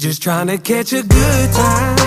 Just trying to catch a good time.